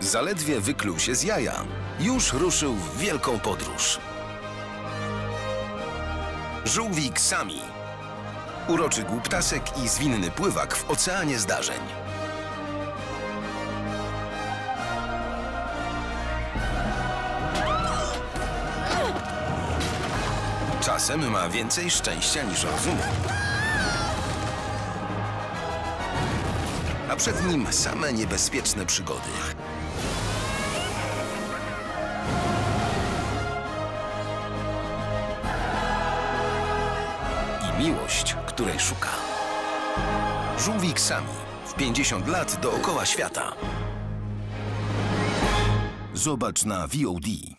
Zaledwie wykluł się z jaja. Już ruszył w wielką podróż. Żółwik Sami. Uroczy głuptasek i zwinny pływak w oceanie zdarzeń. Czasem ma więcej szczęścia niż rozumu. A przed nim same niebezpieczne przygody. I miłość, której szuka. Żółwik Sami. W 50 lat dookoła świata. Zobacz na VOD.